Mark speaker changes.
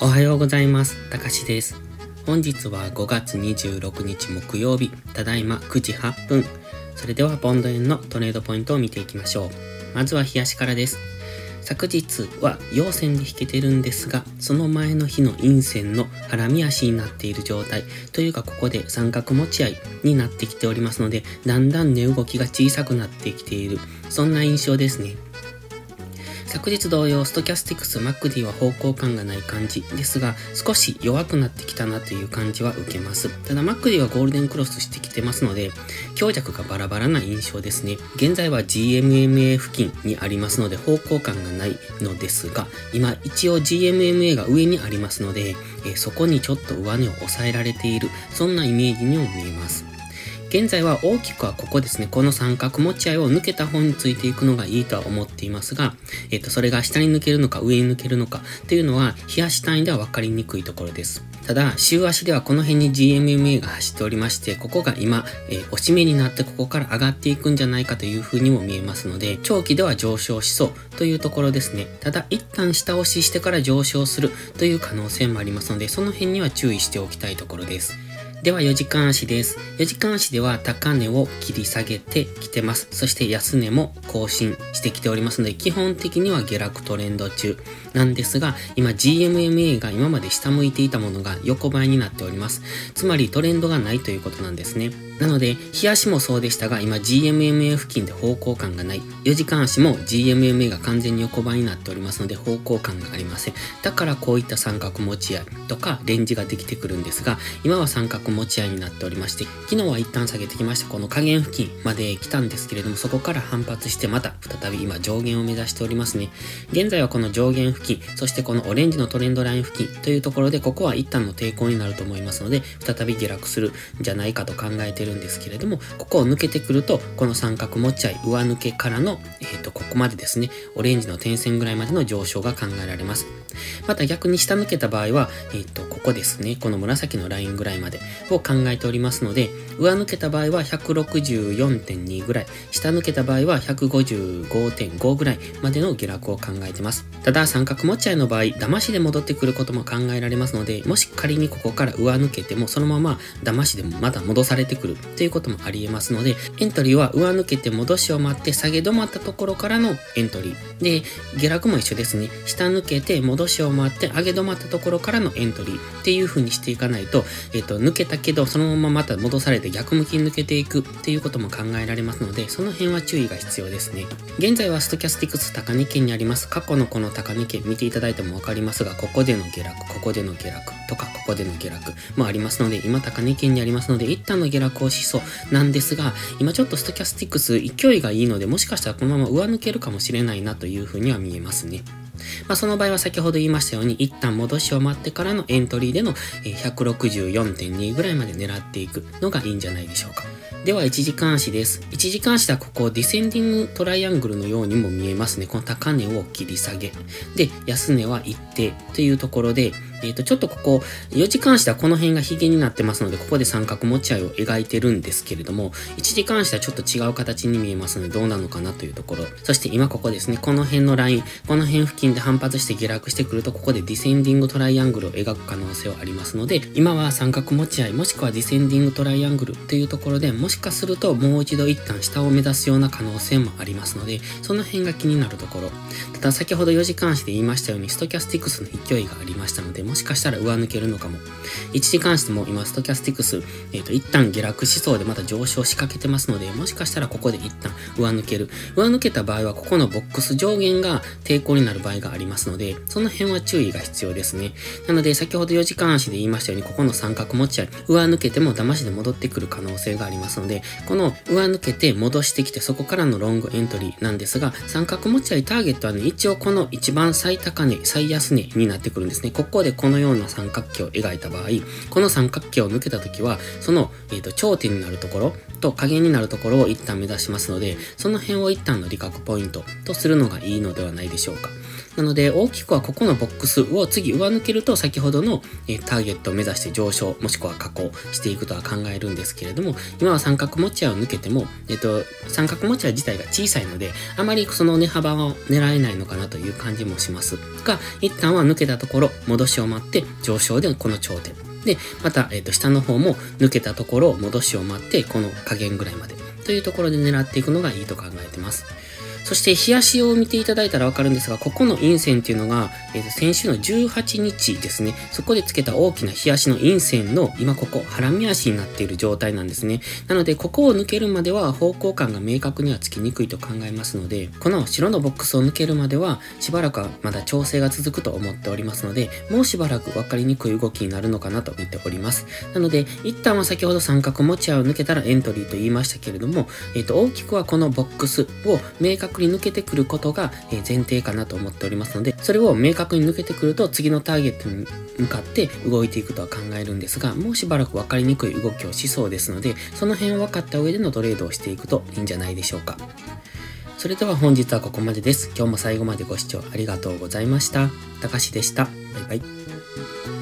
Speaker 1: おはようございます。たかしです。本日は5月26日木曜日、ただいま9時8分。それではポンド円のトレードポイントを見ていきましょう。まずは冷やしからです。昨日は陽線で引けてるんですが、その前の日の陰線のハラミ足になっている状態というかここで三角持ち合いになってきておりますので、だんだん値動きが小さくなってきている、そんな印象ですね。昨日同様、ストキャスティクス、 MACD は方向感がない感じですが、少し弱くなってきたなという感じは受けます。ただ、 MACD はゴールデンクロスしてきてますので、強弱がバラバラな印象ですね。現在は GMMA 付近にありますので、方向感がないのですが、今一応 GMMA が上にありますので、えそこにちょっと上値を抑えられている、そんなイメージにも見えます。現在は大きくはここですね、この三角持ち合いを抜けた方についていくのがいいとは思っていますが、えっ、と、それが下に抜けるのか上に抜けるのかっていうのは、冷やし単位では分かりにくいところです。ただ、週足ではこの辺に GMMA が走っておりまして、ここが今、えー押し目になってここから上がっていくんじゃないかという風にも見えますので、長期では上昇しそうというところですね。ただ、一旦下押ししてから上昇するという可能性もありますので、その辺には注意しておきたいところです。では4時間足です。4時間足では高値を切り下げてきてます。そして安値も更新してきておりますので、基本的には下落トレンド中なんですが、今 GMMA が今まで下向いていたものが横ばいになっております。つまりトレンドがないということなんですね。なので、日足もそうでしたが、今 GMMA 付近で方向感がない。4時間足も GMMA が完全に横ばいになっておりますので、方向感がありません。だからこういった三角持ち合いとかレンジができてくるんですが、今は三角持ち合いになっておりまして、昨日は一旦下げてきましたこの下限付近まで来たんですけれども、そこから反発してまた再び今上限を目指しておりますね。現在はこの上限付近、そしてこのオレンジのトレンドライン付近というところで、ここは一旦の抵抗になると思いますので、再び下落するんじゃないかと考えているるんですけれども、ここを抜けてくると、この三角持ち合い、上抜けからの、えっ、と、ここまでですね、オレンジの点線ぐらいまでの上昇が考えられます。また逆に下抜けた場合は、えっ、と、ここですね、この紫のラインぐらいまでを考えておりますので、上抜けた場合は164.2ぐらい、下抜けた場合は155.5ぐらいまでの下落を考えてます。ただ、三角持ち合いの場合、騙しで戻ってくることも考えられますので、もし仮にここから上抜けても、そのまま騙しでもまた戻されてくるということもあり得ますので、エントリーは上抜けて戻しを待って下げ止まったところからのエントリー。で、下落も一緒ですね。下抜けて戻しを待って上げ止まったところからのエントリーっていう風にしていかないと、えっ、と、抜けたけど、そのまままた戻されて逆向きに抜けていくっていうことも考えられますので、その辺は注意が必要ですね。現在はストキャスティクス高値圏にあります。過去のこの高値圏見ていただいてもわかりますが、ここでの下落、ここでの下落とか、ここでの下落もありますので、今高値圏にありますので、一旦の下落をしそうなんですが、今ちょっとストキャスティクス勢いがいいので、もしかしたらこのまま上抜けるかもしれないなというふうには見えますね。まあ、その場合は先ほど言いましたように、一旦戻しを待ってからのエントリーでの164.2ぐらいまで狙っていくのがいいんじゃないでしょうか。では、1時間足です。1時間足ではここ、ディセンディングトライアングルのようにも見えますね。この高値を切り下げ。で、安値は一定というところで、えっ、と、ちょっとここ、4時間足ではこの辺がヒゲになってますので、ここで三角持ち合いを描いてるんですけれども、1時間足ではちょっと違う形に見えますので、どうなのかなというところ。そして今ここですね、この辺のライン、この辺付近で反発して下落してくると、ここでディセンディングトライアングルを描く可能性はありますので、今は三角持ち合い、もしくはディセンディングトライアングルというところで、もしかするともう一度一旦下を目指すような可能性もありますので、その辺が気になるところ。ただ先ほど4時間足で言いましたように、ストキャスティクスの勢いがありましたので、もしかしたら上抜けるのかも。1時間足でも今、ストキャスティクス、えっ、と、一旦下落しそうでまた上昇しかけてますので、もしかしたらここで一旦上抜ける。上抜けた場合は、ここのボックス上限が抵抗になる場合がありますので、その辺は注意が必要ですね。なので、先ほど4時間足で言いましたように、ここの三角持ち合い、上抜けても騙しで戻ってくる可能性がありますので、この上抜けて戻してきて、そこからのロングエントリーなんですが、三角持ち合いターゲットはね、一応この一番最高値、最安値になってくるんですね。ここでこのような三角形を描いた場合、この三角形を抜けた時は、その、えーと、頂点になるところと下限になるところを一旦目指しますので、その辺を一旦の理覚ポイントとするのがいいのではないでしょうか。なので、大きくはここのボックスを次上抜けると先ほどの、えターゲットを目指して上昇、もしくは下降していくとは考えるんですけれども、今は三角持ち合いを抜けても、えっと、三角持ち合い自体が小さいので、あまりその値幅を狙えないのかなという感じもしますが、一旦は抜けたところ、戻しを待って上昇でこの頂点。で、また、えっと、下の方も抜けたところを、戻しを待って、この下限ぐらいまでというところで狙っていくのがいいと考えてます。そして、冷やしを見ていただいたらわかるんですが、ここの陰線っていうのが、えー、と先週の18日ですね、そこでつけた大きな冷やしの陰線の今ここ、ハラミ足になっている状態なんですね。なので、ここを抜けるまでは方向感が明確にはつきにくいと考えますので、この白のボックスを抜けるまでは、しばらくはまだ調整が続くと思っておりますので、もうしばらくわかりにくい動きになるのかなと見ております。なので、一旦は先ほど三角持ち合いを抜けたらエントリーと言いましたけれども、えっ、ー、と、大きくはこのボックスを明確確に抜けてくることが前提かなと思っておりますので、それを明確に抜けてくると次のターゲットに向かって動いていくとは考えるんですが、もうしばらく分かりにくい動きをしそうですので、その辺を分かった上でのトレードをしていくといいんじゃないでしょうか。それでは本日はここまでです。今日も最後までご視聴ありがとうございました。たかしでした。バイバイ。